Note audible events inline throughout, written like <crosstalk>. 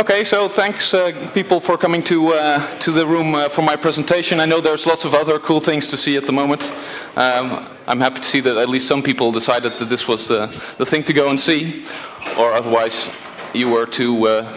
Okay, so thanks uh, people for coming to, uh, to the room uh, for my presentation. I know there's lots of other cool things to see at the moment. Um, I'm happy to see that at least some people decided that this was the, the thing to go and see, or otherwise you were too, uh,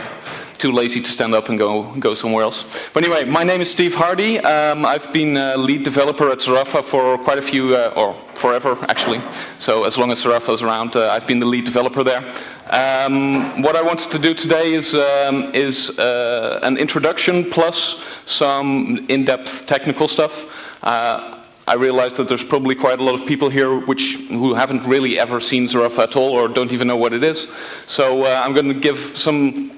too lazy to stand up and go, go somewhere else. But anyway, my name is Steve Hardy. Um, I've been a lead developer at Zarafa for quite a few, uh, or forever actually. So as long as Zarafa is around, uh, I've been the lead developer there. Um, what I wanted to do today is, um, is uh, an introduction plus some in-depth technical stuff. Uh, I realize that there's probably quite a lot of people here which, who haven't really ever seen Zarafa at all or don't even know what it is. So uh, I'm going to give some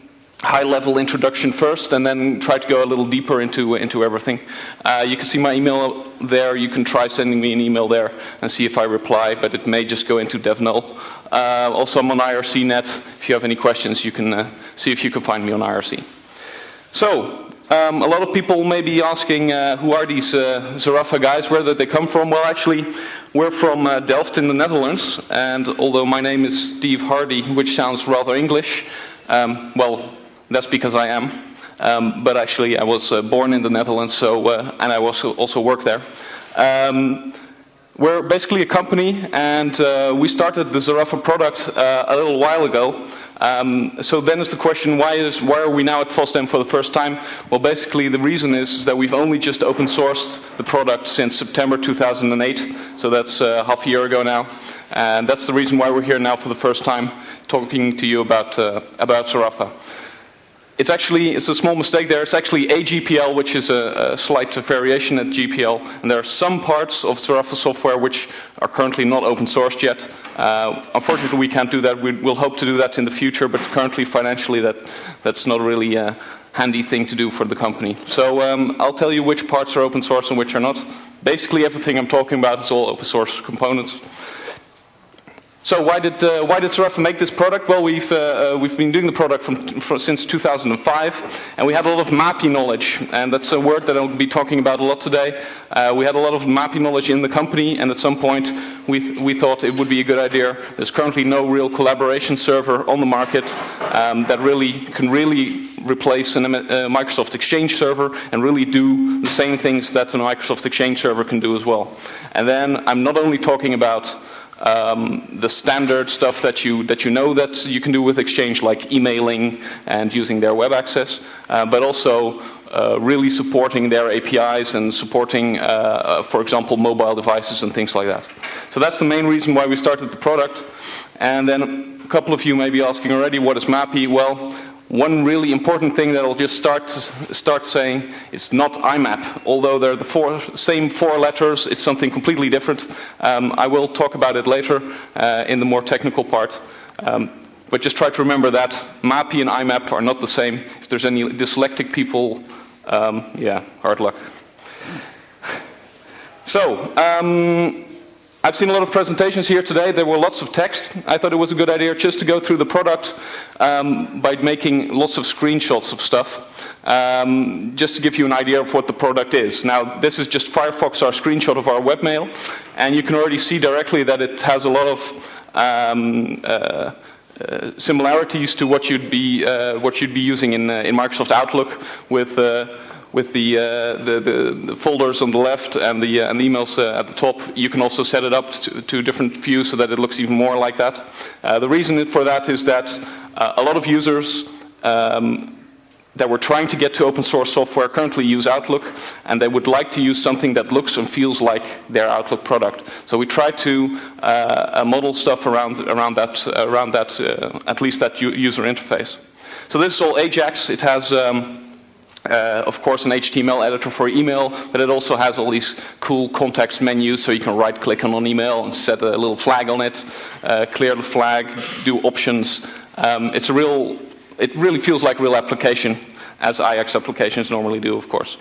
high-level introduction first and then try to go a little deeper into, into everything. Uh, you can see my email there. You can try sending me an email there and see if I reply, but it may just go into DevNull. Uh, also, I'm on IRC.net. If you have any questions, you can uh, see if you can find me on IRC. So, um, a lot of people may be asking, uh, who are these uh, Zarafa guys? Where did they come from? Well, actually, we're from uh, Delft in the Netherlands, and although my name is Steve Hardy, which sounds rather English, um, well, that's because I am. Um, but actually, I was uh, born in the Netherlands, so uh, and I also also work there. Um, we're basically a company, and uh, we started the Zarafa product uh, a little while ago. Um, so then is the question, why, is, why are we now at FOSDEM for the first time? Well, basically the reason is, is, that we've only just open sourced the product since September 2008. So that's uh, half a year ago now. And that's the reason why we're here now for the first time talking to you about, uh, about Zarafa. It's actually, it's a small mistake there. It's actually AGPL, which is a, a slight variation at GPL. And there are some parts of Zarafa software which are currently not open sourced yet. Uh, unfortunately, we can't do that. We, will hope to do that in the future, but currently, financially, that, that's not a really a handy thing to do for the company. So um, I'll tell you which parts are open source and which are not. Basically, everything I'm talking about is all open source components. So why did uh, why did make this product? Well, we've uh, uh, we've been doing the product from, from, since 2005, and we had a lot of MAPI knowledge, and that's a word that I'll be talking about a lot today. Uh, we had a lot of MAPI knowledge in the company, and at some point we th we thought it would be a good idea. There's currently no real collaboration server on the market um, that really can really replace a uh, Microsoft Exchange server and really do the same things that a Microsoft Exchange server can do as well. And then I'm not only talking about um, the standard stuff that you, that you know that you can do with Exchange, like emailing and using their web access, uh, but also uh, really supporting their APIs and supporting, uh, uh, for example, mobile devices and things like that. So that's the main reason why we started the product. And then a couple of you may be asking already, what is MAPI? Well, one really important thing that I'll just start, start saying, it's not IMAP. Although they're the four, same four letters, it's something completely different. Um, I will talk about it later uh, in the more technical part. Um, but just try to remember that MAPI and IMAP are not the same. If there's any dyslexic people, um, yeah, hard luck. So, um, I've seen a lot of presentations here today. There were lots of text. I thought it was a good idea just to go through the product um, by making lots of screenshots of stuff, um, just to give you an idea of what the product is. Now, this is just Firefox, our screenshot of our webmail, and you can already see directly that it has a lot of um, uh, uh, similarities to what you'd be uh, what you'd be using in uh, in Microsoft Outlook with uh, with the, uh, the, the, the, folders on the left and the, uh, and the emails uh, at the top. You can also set it up to, to, different views so that it looks even more like that. Uh, the reason for that is that uh, a lot of users um, that were trying to get to open source software currently use Outlook, and they would like to use something that looks and feels like their Outlook product. So we try to uh, model stuff around, around that, around that at least that user interface. So this is all Ajax. It has um, uh, of course, an HTML editor for email, but it also has all these cool context menus, so you can right click on an email and set a little flag on it, uh, clear the flag, do options. Um, it's a real, it really feels like a real application, as Ajax applications normally do, of course.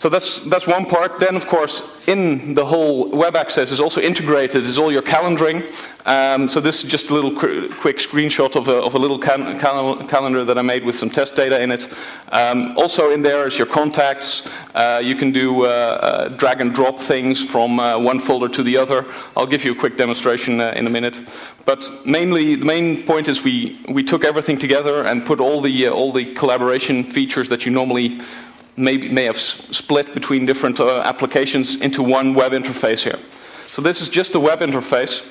So that's, that's one part. Then, of course, in the whole web access is also integrated is all your calendaring. Um, so this is just a little quick screenshot of a, of a little cal cal calendar that I made with some test data in it. Um, also in there is your contacts. Uh, you can do uh, uh, drag and drop things from uh, one folder to the other. I'll give you a quick demonstration uh, in a minute. But mainly, the main point is we, we took everything together and put all the, uh, all the collaboration features that you normally may, may have split between different uh, applications into one web interface here. So this is just the web interface.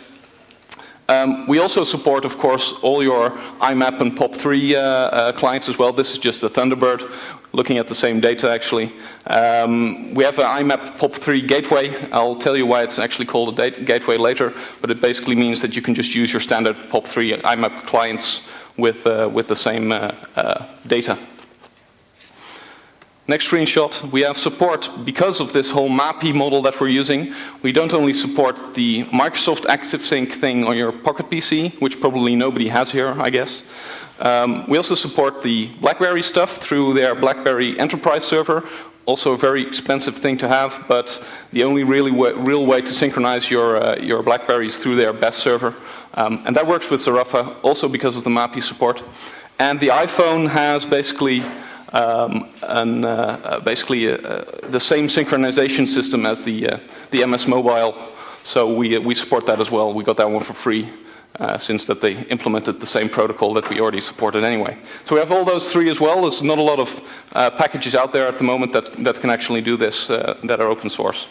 Um, we also support, of course, all your IMAP and POP3 uh, uh, clients as well. This is just a Thunderbird, looking at the same data actually. Um, we have an IMAP POP3 gateway. I'll tell you why it's actually called a gateway later, but it basically means that you can just use your standard POP3 IMAP clients with, uh, with the same uh, uh, data. Next screenshot, we have support because of this whole MAPI model that we're using. We don't only support the Microsoft ActiveSync thing on your Pocket PC, which probably nobody has here, I guess. Um, we also support the BlackBerry stuff through their BlackBerry Enterprise server. Also a very expensive thing to have, but the only really real way to synchronize your, uh, your BlackBerry is through their best server. Um, and that works with Zarafa, also because of the MAPI support. And the iPhone has basically um, and uh, uh, basically uh, the same synchronization system as the, the MS Mobile. So we, we support that as well. We got that one for free. Uh, since that they implemented the same protocol that we already supported anyway. So we have all those three as well. There's not a lot of uh, packages out there at the moment that, that can actually do this uh, that are open source.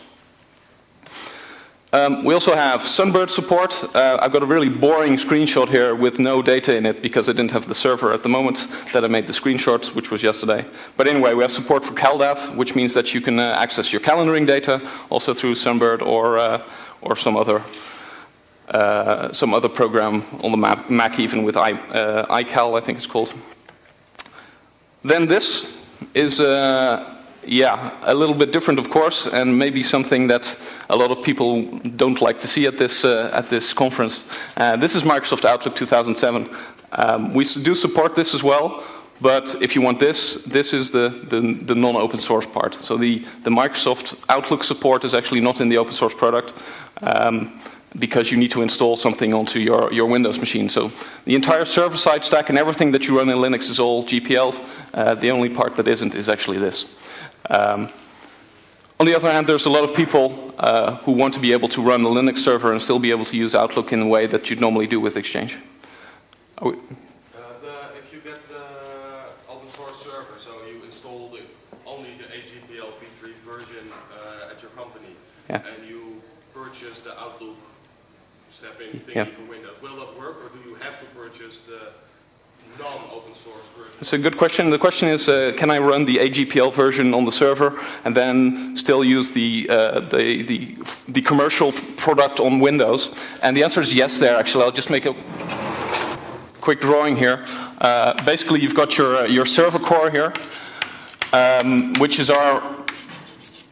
Um, we also have Sunbird support. Uh, I've got a really boring screenshot here with no data in it because I didn't have the server at the moment that I made the screenshots, which was yesterday. But anyway, we have support for CalDAV, which means that you can uh, access your calendaring data also through Sunbird or, uh, or some other uh, some other program on the Mac, Mac even with I, uh, iCal, I think it's called. Then this is uh, yeah, a little bit different, of course, and maybe something that a lot of people don't like to see at this uh, at this conference. Uh, this is Microsoft Outlook 2007. Um, we do support this as well, but if you want this, this is the, the, the non-open source part. So the, the Microsoft Outlook support is actually not in the open source product. Um, because you need to install something onto your, your Windows machine. So the entire server-side stack and everything that you run in Linux is all GPL. Uh, the only part that isn't is actually this. Um, on the other hand, there's a lot of people uh, who want to be able to run a Linux server and still be able to use Outlook in a way that you'd normally do with Exchange. Uh, the, if you get the open source server, so you install the, only the AGPL v3 version uh, at your company, yeah. and you purchase the Outlook stepping thingy yeah Windows, will that work, or do you have to purchase the non-open source version? It's a good question. The question is, uh, can I run the AGPL version on the server and then still use the, uh, the, the, the, commercial product on Windows? And the answer is yes there, actually. I'll just make a quick drawing here. Uh, basically, you've got your, uh, your server core here, um, which is our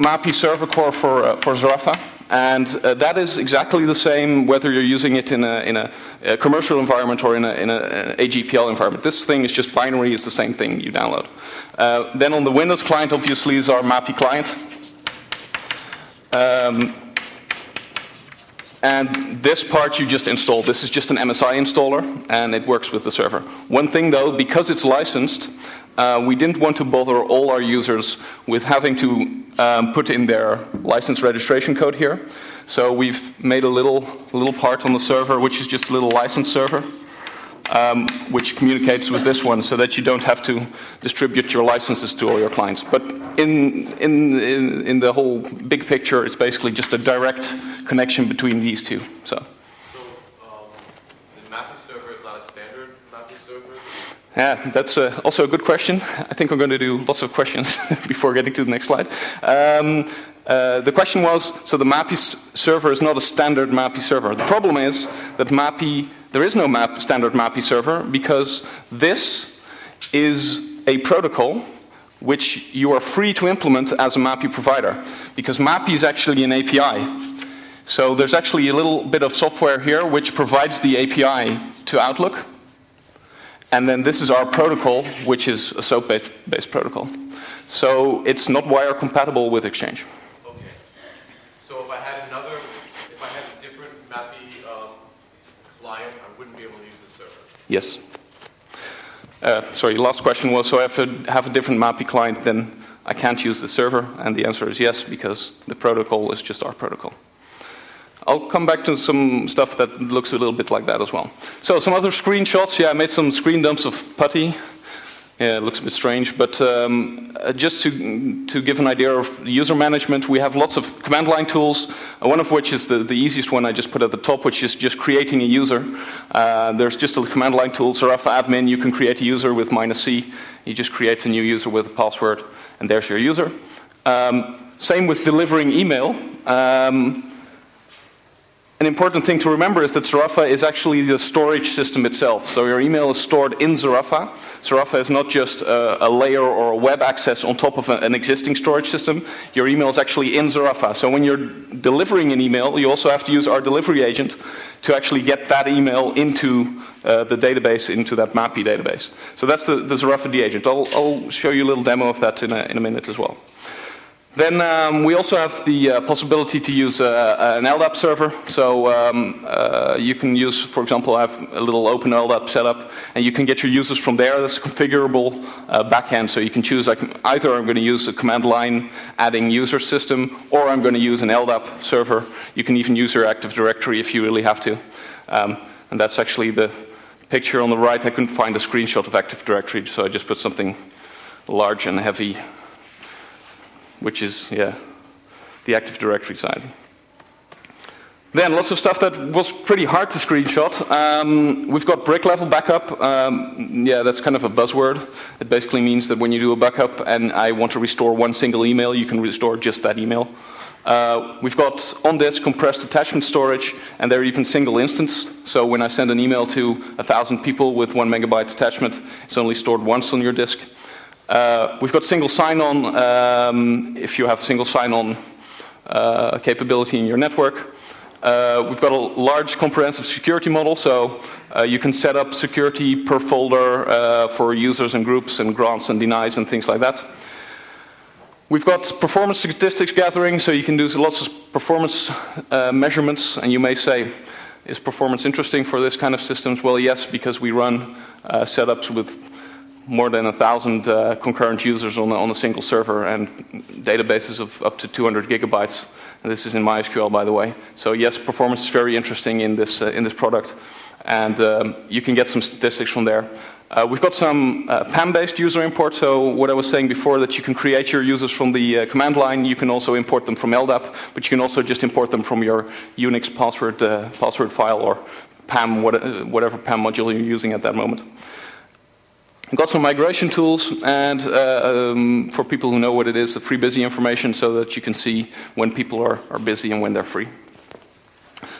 MAPI server core for, uh, for Zarafa. And uh, that is exactly the same whether you're using it in a, in a, a commercial environment or in, a, in an AGPL environment. This thing is just binary, it's the same thing you download. Uh, then on the Windows client, obviously, is our MAPI client. Um, and this part you just install. This is just an MSI installer, and it works with the server. One thing though, because it's licensed, uh, we didn't want to bother all our users with having to um, put in their license registration code here. So we've made a little, little part on the server, which is just a little license server, um, which communicates with this one so that you don't have to distribute your licenses to all your clients. But in, in, in, in the whole big picture, it's basically just a direct connection between these two. So. Yeah, that's uh, also a good question. I think we're going to do lots of questions <laughs> before getting to the next slide. Um, uh, the question was, so the MAPI server is not a standard MAPI server. The problem is that MAPI, there is no map, standard MAPI server because this is a protocol which you are free to implement as a MAPI provider because MAPI is actually an API. So there's actually a little bit of software here which provides the API to Outlook and then this is our protocol, which is a SOAP-based protocol. So it's not wire compatible with Exchange. Okay. So if I had another, if I had a different MAPI um, client, I wouldn't be able to use the server? Yes. Uh, sorry, last question was, so if I have a different MAPI client, then I can't use the server? And the answer is yes, because the protocol is just our protocol. I'll come back to some stuff that looks a little bit like that as well. So some other screenshots. Yeah, I made some screen dumps of PuTTY. Yeah, it looks a bit strange, but um, uh, just to, to give an idea of user management, we have lots of command line tools, uh, one of which is the, the easiest one I just put at the top, which is just creating a user. Uh, there's just a command line tool, Zarafa admin, you can create a user with minus C. You just create a new user with a password, and there's your user. Um, same with delivering email. Um, an important thing to remember is that Zarafa is actually the storage system itself. So your email is stored in Zarafa. Zarafa is not just a, a layer or a web access on top of a, an existing storage system. Your email is actually in Zarafa. So when you're delivering an email, you also have to use our delivery agent to actually get that email into uh, the database, into that MAPI database. So that's the, the Zarafa D agent. I'll, I'll show you a little demo of that in a, in a minute as well. Then um, we also have the uh, possibility to use uh, an LDAP server. So um, uh, you can use, for example, I have a little open LDAP setup, and you can get your users from there. That's a configurable uh, backend. So you can choose either I'm going to use a command line adding user system, or I'm going to use an LDAP server. You can even use your Active Directory if you really have to. Um, and that's actually the picture on the right. I couldn't find a screenshot of Active Directory, so I just put something large and heavy which is, yeah, the Active Directory side. Then lots of stuff that was pretty hard to screenshot. Um, we've got brick level backup. Um, yeah, that's kind of a buzzword. It basically means that when you do a backup and I want to restore one single email, you can restore just that email. Uh, we've got on-disk compressed attachment storage, and they're even single instance. So when I send an email to a thousand people with one megabyte attachment, it's only stored once on your disk. Uh, we've got single sign-on um, if you have single sign-on uh, capability in your network. Uh, we've got a large comprehensive security model, so uh, you can set up security per folder uh, for users and groups and grants and denies and things like that. We've got performance statistics gathering, so you can do lots of performance uh, measurements, and you may say, is performance interesting for this kind of systems? Well, yes, because we run setups with more than a thousand uh, concurrent users on, on a single server and databases of up to 200 gigabytes. And this is in MySQL, by the way. So yes, performance is very interesting in this uh, in this product, and um, you can get some statistics from there. Uh, we've got some uh, PAM-based user import. So what I was saying before, that you can create your users from the uh, command line. You can also import them from LDAP, but you can also just import them from your Unix password uh, password file or PAM, what, whatever PAM module you're using at that moment. Got some migration tools, and uh, um, for people who know what it is, the free busy information so that you can see when people are, are busy and when they're free.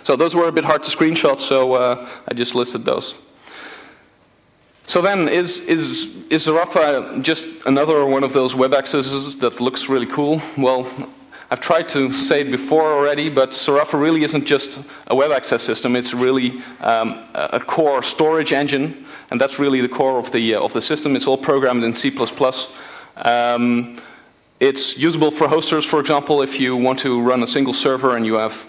So those were a bit hard to screenshot, so uh, I just listed those. So then, is, is, is Zarafa just another one of those web accesses that looks really cool? Well, I've tried to say it before already, but Zarafa really isn't just a web access system. It's really um, a core storage engine and that's really the core of the, uh, of the system. It's all programmed in C++. Um, it's usable for hosters, for example, if you want to run a single server and you have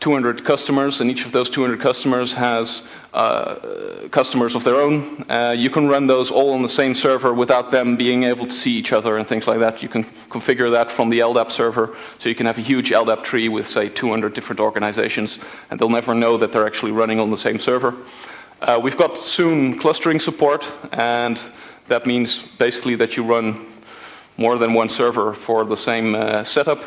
200 customers, and each of those 200 customers has uh, customers of their own. Uh, you can run those all on the same server without them being able to see each other and things like that. You can configure that from the LDAP server, so you can have a huge LDAP tree with, say, 200 different organizations, and they'll never know that they're actually running on the same server. Uh, we've got soon clustering support, and that means basically that you run more than one server for the same uh, setup.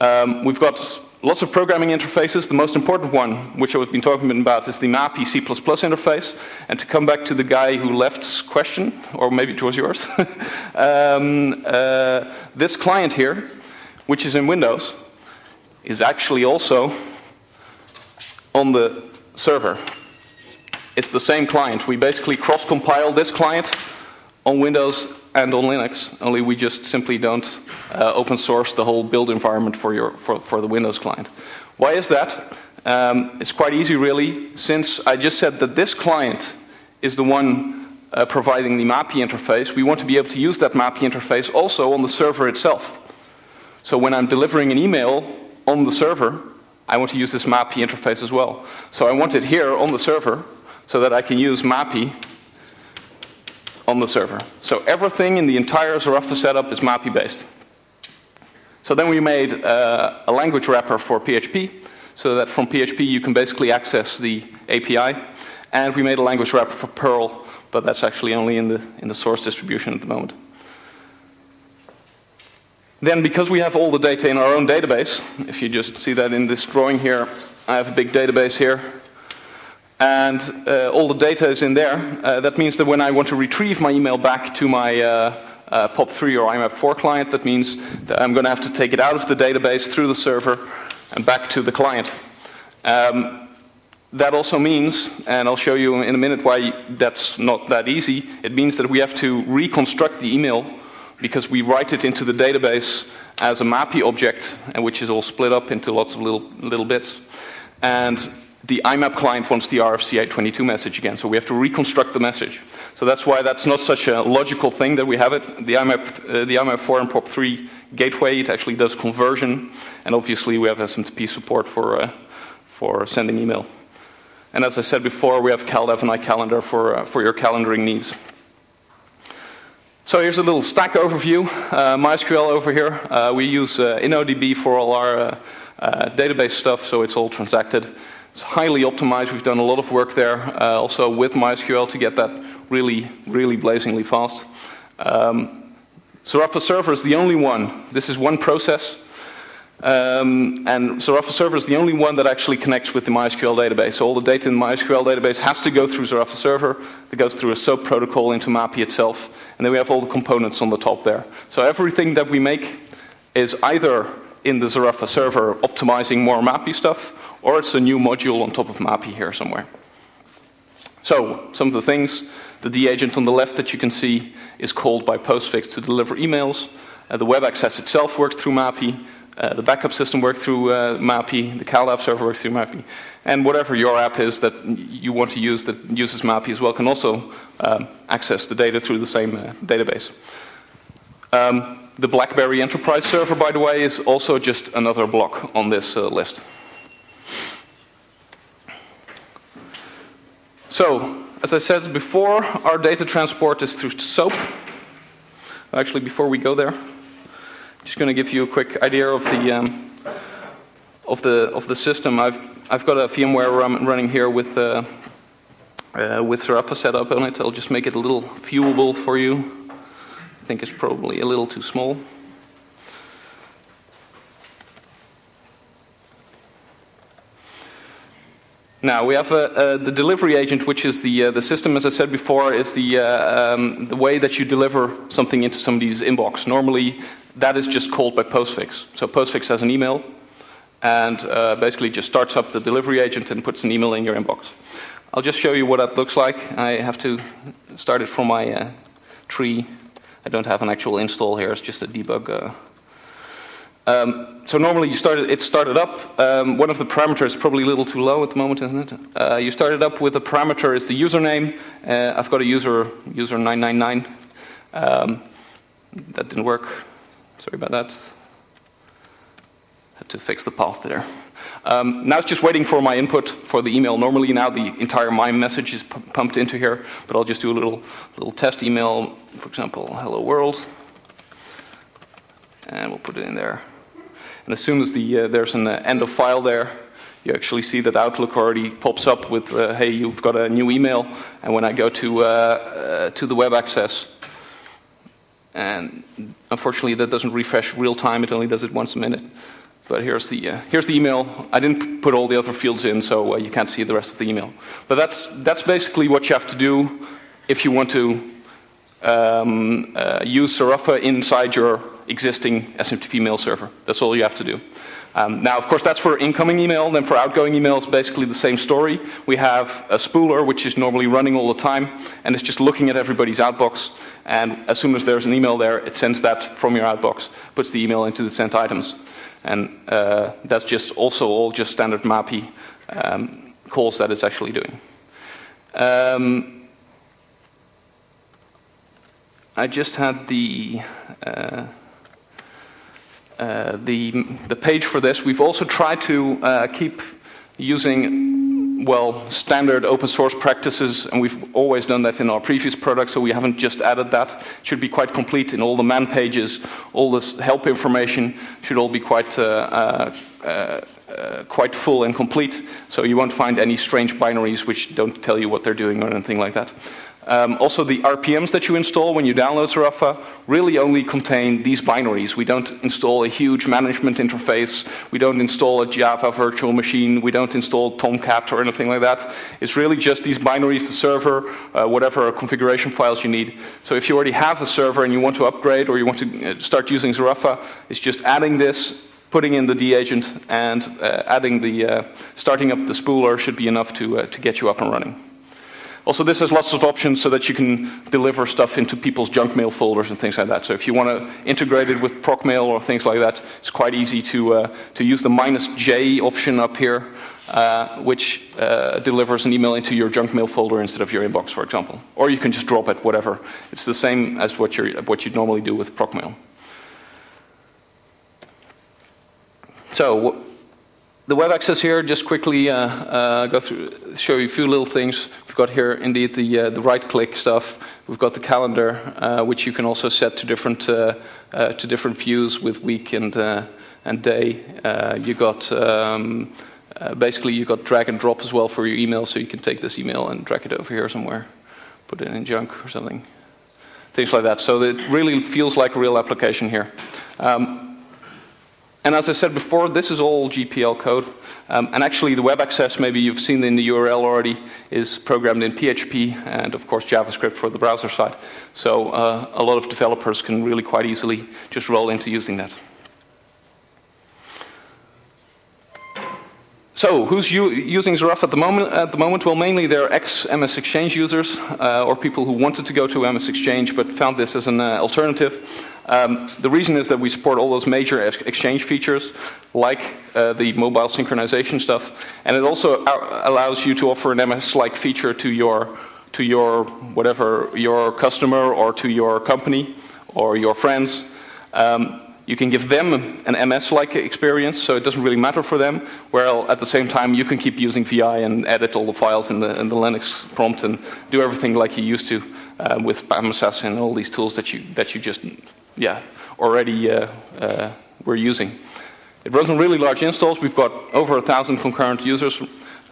Um, we've got lots of programming interfaces. The most important one, which I've been talking about, is the MAPI C++ interface. And to come back to the guy who left's question, or maybe it was yours, <laughs> um, uh, this client here, which is in Windows, is actually also on the server. It's the same client. We basically cross-compile this client on Windows and on Linux, only we just simply don't uh, open source the whole build environment for, your, for, for the Windows client. Why is that? Um, it's quite easy really, since I just said that this client is the one uh, providing the MAPI interface, we want to be able to use that MAPI interface also on the server itself. So when I'm delivering an email on the server, I want to use this MAPI interface as well. So I want it here on the server so that I can use MAPI on the server. So everything in the entire Zarafa setup is MAPI based. So then we made uh, a language wrapper for PHP so that from PHP you can basically access the API. And we made a language wrapper for Perl, but that's actually only in the, in the source distribution at the moment. Then because we have all the data in our own database, if you just see that in this drawing here, I have a big database here, and uh, all the data is in there. Uh, that means that when I want to retrieve my email back to my uh, uh POP3 or IMAP4 client, that means that I'm going to have to take it out of the database through the server and back to the client. Um, that also means, and I'll show you in a minute why that's not that easy, it means that we have to reconstruct the email because we write it into the database as a MAPI object, and which is all split up into lots of little, little bits. And the IMAP client wants the RFC 822 message again, so we have to reconstruct the message. So that's why that's not such a logical thing that we have it. The IMAP, uh, the IMAP 4 and POP3 gateway, it actually does conversion, and obviously we have SMTP support for, uh, for sending email. And as I said before, we have CalDAV and iCalendar for, uh, for your calendaring needs. So here's a little stack overview. Uh, MySQL over here. Uh, we use uh, InnoDB for all our database stuff, so it's all transacted. It's highly optimized. We've done a lot of work there, uh, also with MySQL to get that really, really blazingly fast. Um, Zarafa Server is the only one. This is one process um, and Zarafa Server is the only one that actually connects with the MySQL database. So all the data in the MySQL database has to go through Zarafa Server. It goes through a SOAP protocol into MAPI itself. And then we have all the components on the top there. So everything that we make is either in the Zarafa Server optimizing more MAPI stuff, or it's a new module on top of MAPI here somewhere. So some of the things, the D agent on the left that you can see is called by Postfix to deliver emails. Uh, the web access itself works through MAPI. Uh, the backup system works through uh, MAPI, the CalDAV server works through MAPI, and whatever your app is that you want to use that uses MAPI as well can also uh, access the data through the same uh, database. Um, the BlackBerry Enterprise server, by the way, is also just another block on this uh, list. So, as I said before, our data transport is through SOAP. Actually, before we go there, just going to give you a quick idea of the um, of the of the system. I've I've got a VMware running here with uh, uh, with Zarafa set up on it. I'll just make it a little viewable for you. I think it's probably a little too small. Now we have uh, uh, the delivery agent, which is the uh, the system. As I said before, is the uh, um, the way that you deliver something into somebody's inbox. Normally, that is just called by Postfix. So Postfix has an email and uh, basically just starts up the delivery agent and puts an email in your inbox. I'll just show you what that looks like. I have to start it from my uh, tree. I don't have an actual install here, it's just a debug. Um, so normally you start it, started up. Um, one of the parameters probably a little too low at the moment, isn't it? Uh, you started up with a parameter is the username. Uh, I've got a user, user 999. Um, that didn't work. Sorry about that. Had to fix the path there. Um, now it's just waiting for my input for the email. Normally now the entire my message is pumped into here, but I'll just do a little little test email, for example, hello world, and we'll put it in there. And as soon as the uh, there's an uh, end of file there, you actually see that Outlook already pops up with, uh, hey, you've got a new email. And when I go to uh, to the web access, and unfortunately, that doesn't refresh real time, it only does it once a minute. But here's the, uh, here's the email. I didn't put all the other fields in, so uh, you can't see the rest of the email. But that's, that's basically what you have to do if you want to um, uh, use Zarafa inside your existing SMTP mail server. That's all you have to do. Um, now, of course, that's for incoming email. Then for outgoing email, it's basically the same story. We have a spooler, which is normally running all the time, and it's just looking at everybody's outbox. And as soon as there's an email there, it sends that from your outbox, puts the email into the sent items. And uh, that's just also all just standard MAPI um, calls that it's actually doing. Um, I just had the uh, uh, the the page for this. We've also tried to uh, keep using well standard open source practices, and we've always done that in our previous products. So we haven't just added that. It should be quite complete in all the man pages. All this help information should all be quite. Uh, uh, uh, quite full and complete, so you won't find any strange binaries which don't tell you what they're doing or anything like that. Um, also, the RPMs that you install when you download Zarafa really only contain these binaries. We don't install a huge management interface. We don't install a Java virtual machine. We don't install Tomcat or anything like that. It's really just these binaries, the server, uh, whatever configuration files you need. So if you already have a server and you want to upgrade or you want to uh, start using Zarafa, it's just adding this putting in the D agent and uh, adding the uh, starting up the spooler should be enough to uh, to get you up and running. Also, this has lots of options so that you can deliver stuff into people's junk mail folders and things like that. So if you want to integrate it with Procmail or things like that, it's quite easy to, uh, to use the minus J option up here, uh, which uh, delivers an email into your junk mail folder instead of your inbox, for example. Or you can just drop it, whatever. It's the same as what, you're, what you'd normally do with Procmail. So the web access here, just quickly uh, uh, go through, show you a few little things. Got here indeed the, uh, the right-click stuff. We've got the calendar, uh, which you can also set to different uh, uh, to different views with week and and day. you got um, basically you got drag and drop as well for your email, so you can take this email and drag it over here somewhere, put it in junk or something, things like that. So it really feels like a real application here. Um, and as I said before, this is all GPL code. Um, and actually, the web access, maybe you've seen in the URL already, is programmed in PHP and, of course, JavaScript for the browser side. So uh, a lot of developers can really quite easily just roll into using that. So, who's using Zarafa at the moment? At the moment, well, mainly they're ex-MS Exchange users uh, or people who wanted to go to MS Exchange but found this as an uh, alternative. Um, the reason is that we support all those major exchange features, like uh, the mobile synchronization stuff, and it also allows you to offer an MS-like feature to your to your whatever your customer or to your company or your friends. Um, you can give them an MS-like experience, so it doesn't really matter for them. While at the same time, you can keep using VI and edit all the files in the, in the Linux prompt and do everything like you used to uh, with BAM and all these tools that you that you just yeah, already uh, uh, we're using. It runs on really large installs. We've got over a thousand concurrent users,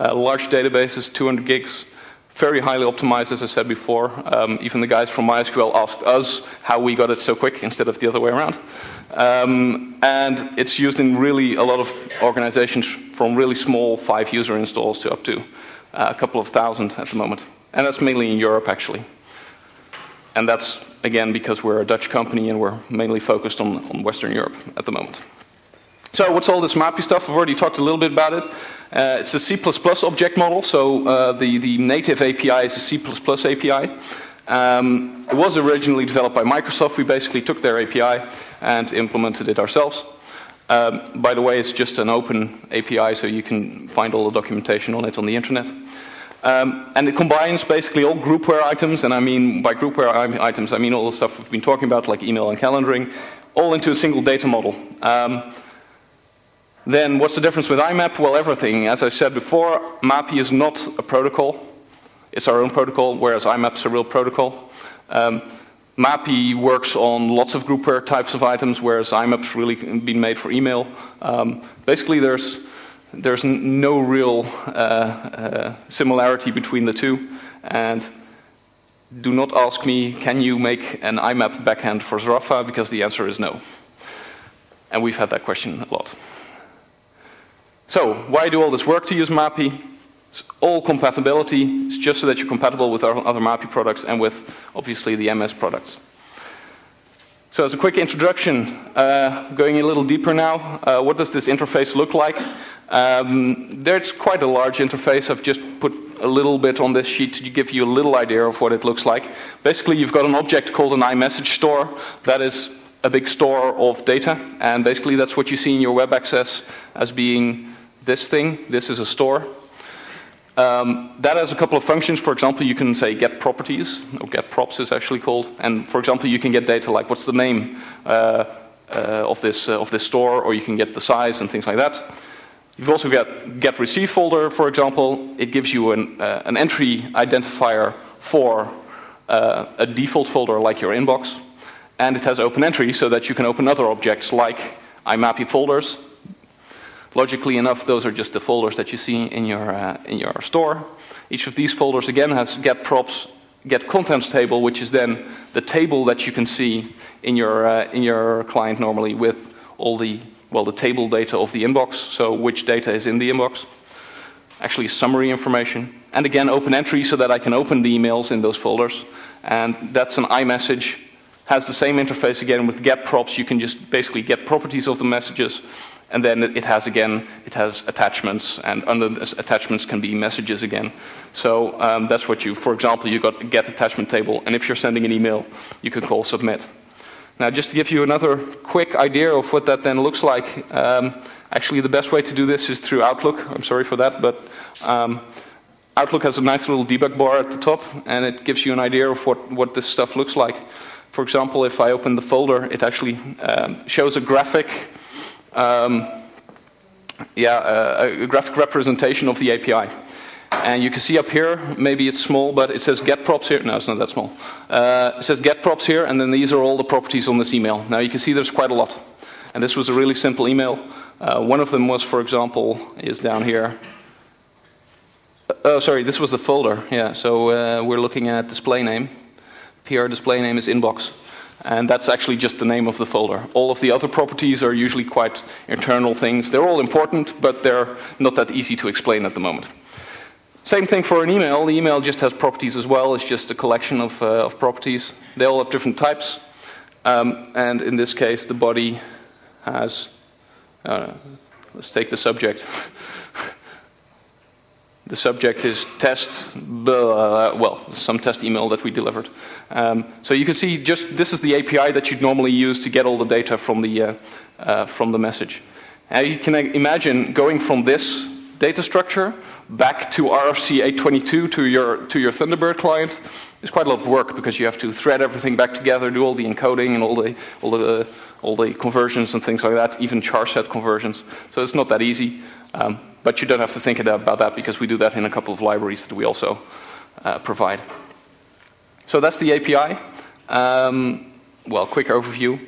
uh, large databases, 200 gigs, very highly optimized, as I said before. Um, even the guys from MySQL asked us how we got it so quick instead of the other way around. Um, and it's used in really a lot of organizations from really small five user installs to up to a couple of thousand at the moment. And that's mainly in Europe, actually. And that's again, because we're a Dutch company and we're mainly focused on, on Western Europe at the moment. So what's all this MAPI stuff? I've already talked a little bit about it. Uh, it's a C++ object model, so uh, the, the native API is a C++ API. Um, it was originally developed by Microsoft. We basically took their API and implemented it ourselves. Um, by the way, it's just an open API, so you can find all the documentation on it on the internet. Um, and it combines basically all groupware items, and I mean by groupware items, I mean all the stuff we've been talking about, like email and calendaring, all into a single data model. Um, then what's the difference with IMAP? Well, everything. As I said before, MAPI is not a protocol. It's our own protocol, whereas IMAP's a real protocol. Um, MAPI works on lots of groupware types of items, whereas IMAP's really been made for email. Um, basically, there's there's no real uh, uh, similarity between the two. And do not ask me, can you make an IMAP backend for Zarafa? Because the answer is no. And we've had that question a lot. So, why do all this work to use MAPI? It's all compatibility. It's just so that you're compatible with our other MAPI products and with, obviously, the MS products. So as a quick introduction, uh, going a little deeper now, uh, what does this interface look like? Um, there's quite a large interface. I've just put a little bit on this sheet to give you a little idea of what it looks like. Basically, you've got an object called an iMessage store that is a big store of data, and basically that's what you see in your web access as being this thing. This is a store. Um, that has a couple of functions. For example, you can say get properties, or get props is actually called. And for example, you can get data like what's the name uh, uh, of, this, uh, of this store, or you can get the size and things like that. You've also got get receive folder, for example. It gives you an, uh, an entry identifier for uh, a default folder like your inbox. And it has open entry so that you can open other objects like IMAPI folders. Logically enough, those are just the folders that you see in your, uh, in your store. Each of these folders again has get props, get contents table, which is then the table that you can see in your, uh, in your client normally with all the, well, the table data of the inbox, so which data is in the inbox. Actually, summary information. And again, open entry so that I can open the emails in those folders. And that's an iMessage has the same interface again with get props. You can just basically get properties of the messages, and then it has again, it has attachments, and under this attachments can be messages again. So um, that's what you, for example, you got a get attachment table, and if you're sending an email, you can call submit. Now, just to give you another quick idea of what that then looks like, um, actually the best way to do this is through Outlook. I'm sorry for that, but um, Outlook has a nice little debug bar at the top, and it gives you an idea of what, what this stuff looks like. For example, if I open the folder, it actually um, shows a graphic, um, yeah, uh, a graphic representation of the API. And you can see up here, maybe it's small, but it says get props here. No, it's not that small. Uh, it says get props here, and then these are all the properties on this email. Now you can see there's quite a lot. And this was a really simple email. Uh, one of them was, for example, is down here. Uh, oh, sorry, this was the folder. Yeah, so uh, we're looking at display name. PR display name is inbox. And that's actually just the name of the folder. All of the other properties are usually quite internal things. They're all important, but they're not that easy to explain at the moment. Same thing for an email. The email just has properties as well. It's just a collection of, uh, of properties. They all have different types. Um, and in this case, the body has, uh, let's take the subject. <laughs> The subject is test, uh, well, some test email that we delivered. Um, so you can see just this is the API that you'd normally use to get all the data from the, uh, uh, from the message. Now you can imagine going from this data structure back to RFC 822 to your, to your Thunderbird client is quite a lot of work because you have to thread everything back together, do all the encoding and all the, all the, all the conversions and things like that, even char set conversions. So it's not that easy. Um, but you don't have to think about that because we do that in a couple of libraries that we also uh, provide. So that's the API. Um, well, quick overview.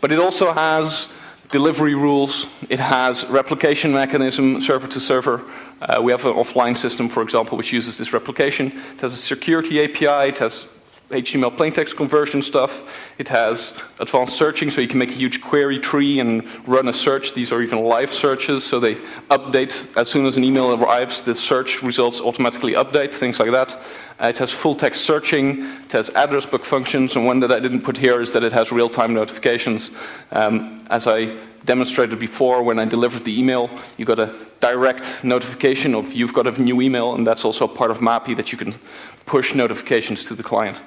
But it also has delivery rules. It has replication mechanism, server to server. Uh, we have an offline system, for example, which uses this replication. It has a security API. It has HTML plaintext conversion stuff. It has advanced searching, so you can make a huge query tree and run a search. These are even live searches, so they update as soon as an email arrives. The search results automatically update, things like that. Uh, it has full text searching. It has address book functions, and one that I didn't put here is that it has real-time notifications. Um, as I demonstrated before, when I delivered the email, you got a direct notification of you've got a new email, and that's also part of MAPI that you can push notifications to the client.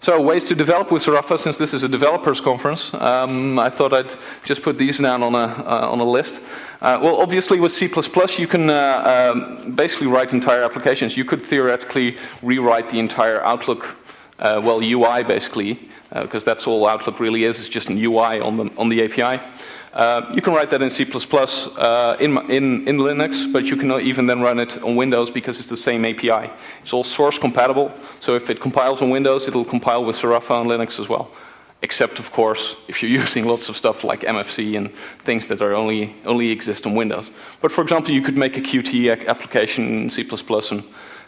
So ways to develop with Zarafa, since this is a developers conference, um, I thought I'd just put these down on a, uh, on a list. Uh, well, obviously with C++, you can uh, um, basically write entire applications. You could theoretically rewrite the entire Outlook, uh, well, UI basically, because uh, that's all Outlook really is, it's just an UI on the, on the API. Uh, you can write that in C++ uh, in, in, in, Linux, but you can even then run it on Windows because it's the same API. It's all source compatible, so if it compiles on Windows, it'll compile with Zarafa on Linux as well. Except, of course, if you're <laughs> using lots of stuff like MFC and things that are only, only exist on Windows. But for example, you could make a Qt application in C++ and,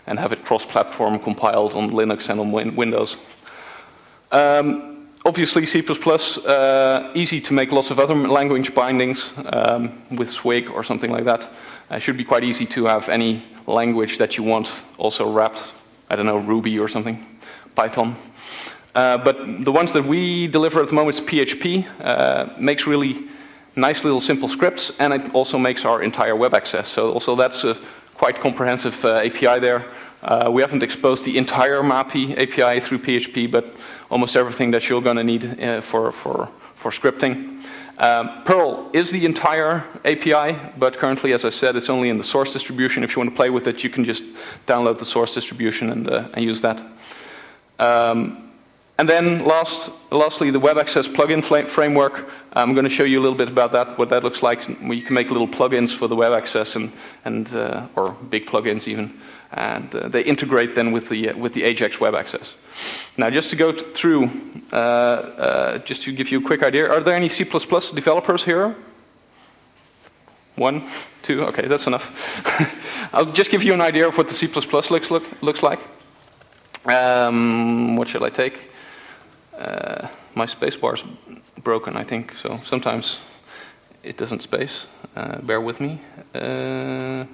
and have it cross-platform compiled on Linux and on win Windows. Um, obviously C++, uh, easy to make lots of other language bindings um, with Swig or something like that. It uh, should be quite easy to have any language that you want also wrapped. I don't know, Ruby or something, Python. Uh, but the ones that we deliver at the moment is PHP. Uh, makes really nice little simple scripts and it also makes our entire web access. So also that's a quite comprehensive uh, API there. We haven't exposed the entire MAPI API through PHP, but almost everything that you're going to need uh, for, for, for scripting. Um, Perl is the entire API, but currently, as I said, it's only in the source distribution. If you want to play with it, you can just download the source distribution and, uh, and use that. Um, and then last, lastly, the web access plugin framework. I'm going to show you a little bit about that, what that looks like. You can make little plugins for the web access and, and uh, or big plugins even, and uh, they integrate then with the uh, with the Ajax web access. Now, just to go through, uh, uh, just to give you a quick idea, are there any C++ developers here? One, two, okay, that's enough. <laughs> I'll just give you an idea of what the C++ looks look, looks like. Um, what shall I take? uh, my spacebar is broken, I think, so sometimes it doesn't space. Uh, bear with me. Uh,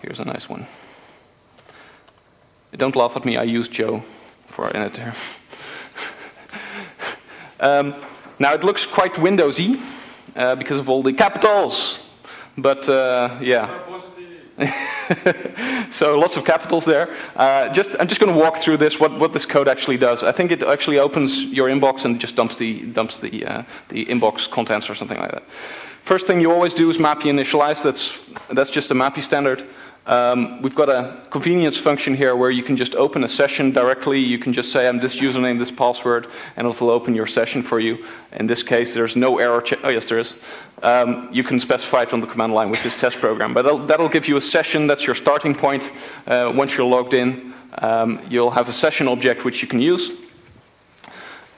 here's a nice one. Don't laugh at me, I use Joe for an editor. <laughs> um, now it looks quite Windowsy uh, because of all the capitals, but uh, yeah. <laughs> so lots of capitals there. Uh, just, I'm just going to walk through this, what, what this code actually does. I think it actually opens your inbox and just dumps the, dumps the, uh, the inbox contents or something like that. First thing you always do is MAPI initialize. That's, that's just a MAPI standard. Um, we've got a convenience function here where you can just open a session directly. You can just say, I'm this username, this password, and it will open your session for you. In this case, there's no error check. Oh, yes, there is. Um, you can specify it on the command line with this test program. But that'll, that'll give you a session. That's your starting point. Uh, once you're logged in, um, you'll have a session object which you can use.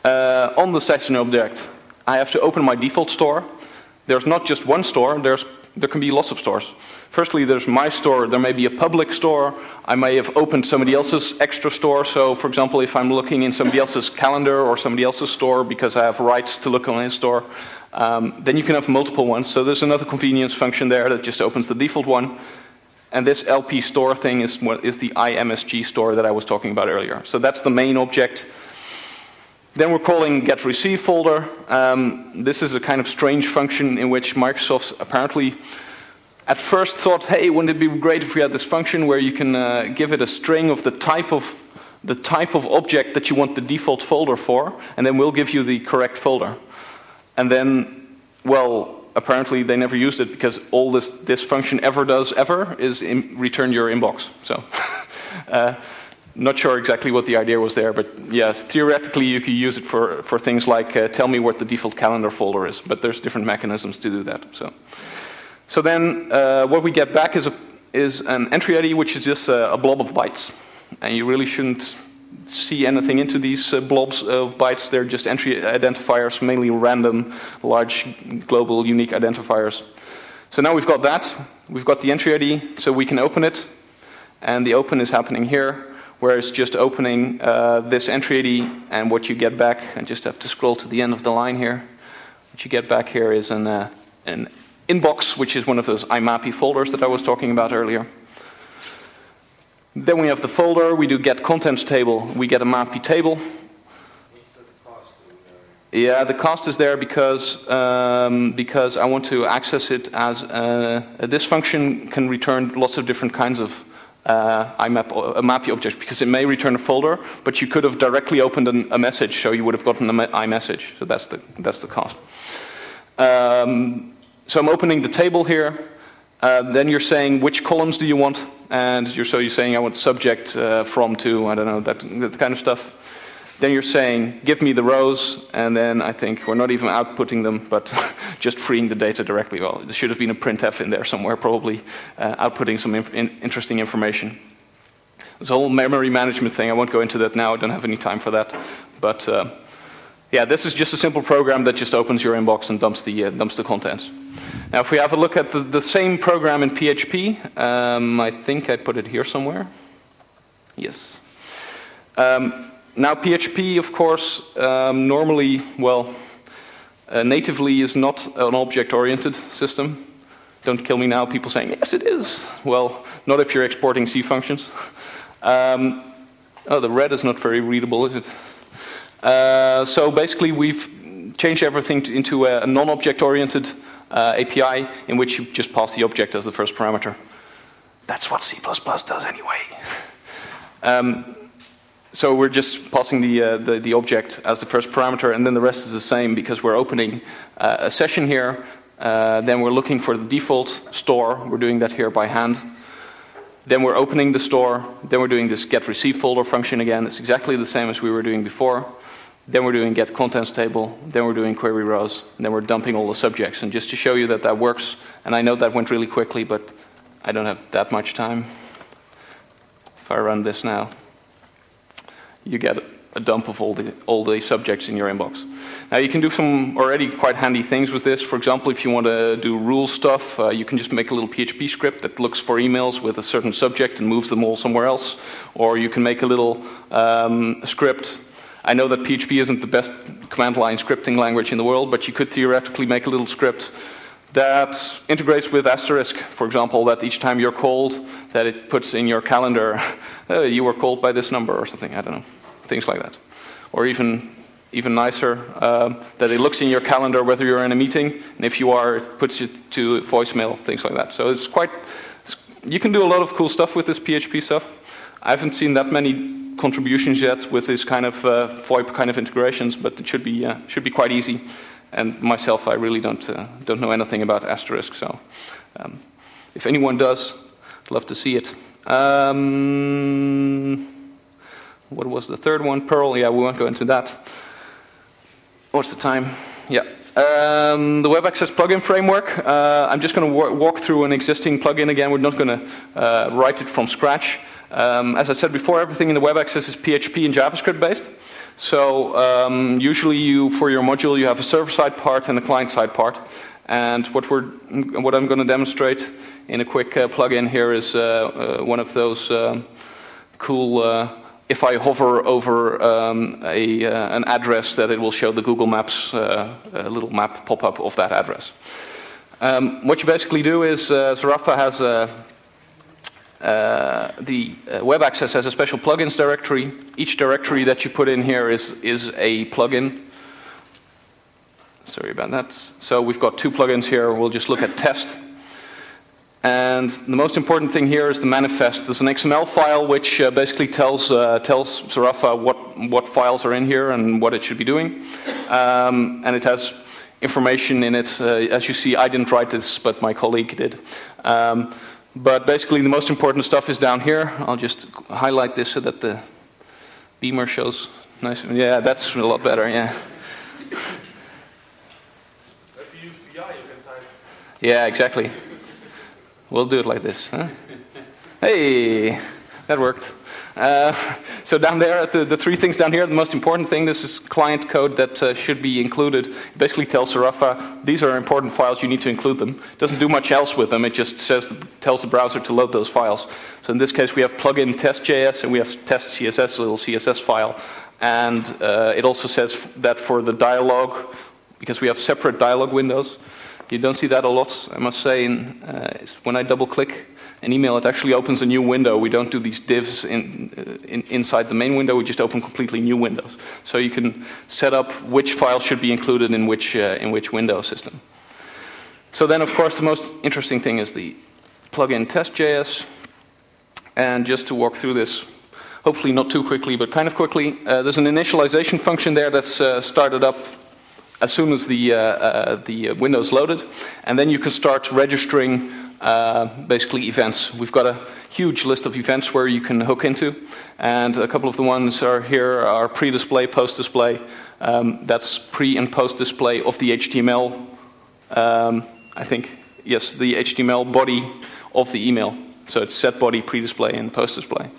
Uh, on the session object, I have to open my default store. There's not just one store. There's, there can be lots of stores. Firstly, there's my store. There may be a public store. I may have opened somebody else's extra store. So, for example, if I'm looking in somebody else's calendar or somebody else's store because I have rights to look on his store, um, then you can have multiple ones. So there's another convenience function there that just opens the default one. And this LP store thing is, is the IMSG store that I was talking about earlier. So that's the main object. Then we're calling get receive folder. Um, this is a kind of strange function in which Microsoft apparently at first thought, hey, wouldn't it be great if we had this function where you can uh, give it a string of the type of the type of object that you want the default folder for, and then we'll give you the correct folder. And then, well, apparently they never used it because all this, this function ever does ever is return your inbox. So, <laughs> uh, not sure exactly what the idea was there, but yes, theoretically you could use it for, for things like uh, tell me what the default calendar folder is, but there's different mechanisms to do that. So. So then uh, what we get back is, a, is an entry ID, which is just a, a, blob of bytes. And you really shouldn't see anything into these uh, blobs of bytes. They're just entry identifiers, mainly random, large, global, unique identifiers. So now we've got that. We've got the entry ID, so we can open it. And the open is happening here, where it's just opening uh, this entry ID, and what you get back, I just have to scroll to the end of the line here. What you get back here is an, uh, an inbox, which is one of those IMAPI folders that I was talking about earlier. Then we have the folder, we do get contents table, we get a MAPI table. Yeah, the cost is there because um, because I want to access it as uh, this function can return lots of different kinds of uh, IMAP, a MAPI object because it may return a folder, but you could have directly opened an, a message, so you would have gotten an iMessage. So that's the that's the cost. Um, so I'm opening the table here. Uh, then you're saying which columns do you want, and you're so you're saying I want subject uh, from to I don't know that that kind of stuff. Then you're saying give me the rows, and then I think we're not even outputting them, but <laughs> just freeing the data directly. Well, there should have been a printf in there somewhere, probably uh, outputting some inf in interesting information. This whole memory management thing, I won't go into that now. I don't have any time for that, but. Yeah, this is just a simple program that just opens your inbox and dumps the, uh, dumps the contents. Now, if we have a look at the, the same program in PHP, um, I think I put it here somewhere. Yes. Um, now, PHP, of course, um, normally, well, uh, natively is not an object-oriented system. Don't kill me now, people saying, yes, it is. Well, not if you're exporting C functions. Um, oh, the red is not very readable, is it? Uh, so basically, we've changed everything to, into a non-object oriented uh, API in which you just pass the object as the first parameter. That's what C++ does anyway. <laughs> um, so we're just passing the, uh, the, the, object as the first parameter, and then the rest is the same because we're opening uh, a session here. Uh, then we're looking for the default store. We're doing that here by hand. Then we're opening the store. Then we're doing this get receive folder function again. It's exactly the same as we were doing before. Then we're doing get contents table. Then we're doing query rows. And then we're dumping all the subjects. And just to show you that that works, and I know that went really quickly, but I don't have that much time. If I run this now you get a dump of all the, all the subjects in your inbox. Now you can do some already quite handy things with this. For example, if you want to do rule stuff, uh, you can just make a little PHP script that looks for emails with a certain subject and moves them all somewhere else. Or you can make a little um, script. I know that PHP isn't the best command line scripting language in the world, but you could theoretically make a little script that integrates with asterisk, for example, that each time you're called, that it puts in your calendar, <laughs> you were called by this number or something, I don't know, things like that. Or even, even nicer, um, that it looks in your calendar whether you're in a meeting, and if you are, it puts it to voicemail, things like that. So it's quite, you can do a lot of cool stuff with this PHP stuff. I haven't seen that many contributions yet with this kind of uh, VoIP kind of integrations, but it should be, uh, should be quite easy. And myself, I really don't, uh, don't know anything about asterisk, so um, if anyone does, I'd love to see it. Um, what was the third one? Perl, yeah, we won't go into that. What's the time? Yeah. Um, the Web Access plugin framework. Uh, I'm just going to walk through an existing plugin again. We're not going to uh, write it from scratch. Um, as I said before, everything in the Web Access is PHP and JavaScript based. So um, usually you, for your module, you have a server-side part and a client-side part. And what, we're, what I'm going to demonstrate in a quick uh, plugin here is uh, uh, one of those um, cool, uh, if I hover over um, a, uh, an address, that it will show the Google Maps, uh, little map pop-up of that address. Um, what you basically do is Zarafa has a uh, the uh, web access has a special plugins directory. Each directory that you put in here is, is a plugin. Sorry about that. So we've got two plugins here. We'll just look at test. And the most important thing here is the manifest. There's an XML file which uh, basically tells, uh, tells Zarafa what, what files are in here and what it should be doing. Um, and it has information in it. Uh, as you see, I didn't write this, but my colleague did. Um, but basically the most important stuff is down here. I'll just highlight this so that the beamer shows nice. Yeah, that's a lot better, yeah. If you use VI, you can type. Yeah, exactly. We'll do it like this. Huh? Hey, that worked. Uh, so down there, the, the, three things down here, the most important thing, this is client code that uh, should be included. It basically tells Zarafa, these are important files, you need to include them. It doesn't do much else with them, it just says, tells the browser to load those files. So in this case, we have plugin test.js and we have test CSS, a little CSS file. And uh, it also says that for the dialog, because we have separate dialog windows, you don't see that a lot, I must say, in, uh, when I double click an email, it actually opens a new window. We don't do these divs in, uh, in, inside the main window, we just open completely new windows. So you can set up which file should be included in which, uh, in which window system. So then, of course, the most interesting thing is the plugin test.js. And just to walk through this, hopefully not too quickly, but kind of quickly, uh, there's an initialization function there that's uh, started up as soon as the, uh, uh the window's loaded. And then you can start registering uh, basically events. We've got a huge list of events where you can hook into, and a couple of the ones are here are pre-display, post-display. Um, that's pre and post-display of the HTML. Um, I think yes, the HTML body of the email. So it's set body, pre-display, and post-display.